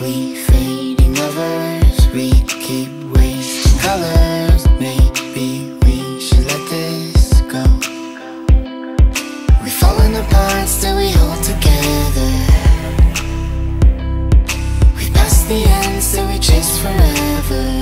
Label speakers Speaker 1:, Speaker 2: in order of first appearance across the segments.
Speaker 1: we fading lovers? We keep wasting colors. Maybe we should let this go. We're we hold together. We the we chase forever.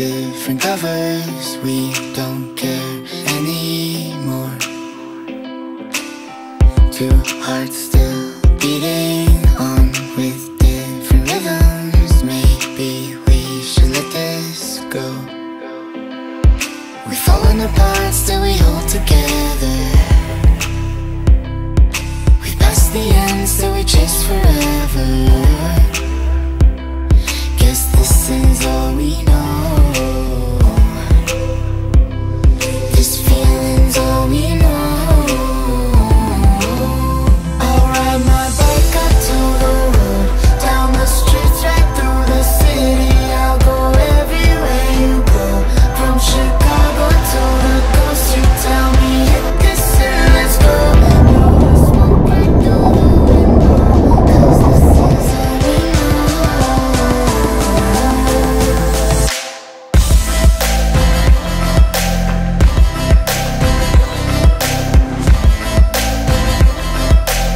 Speaker 1: different covers. We don't care anymore. Two hearts still beating on with different rhythms. Maybe we should let this go. We've fallen apart, still we hold together. We passed the end, still we chase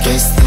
Speaker 1: guess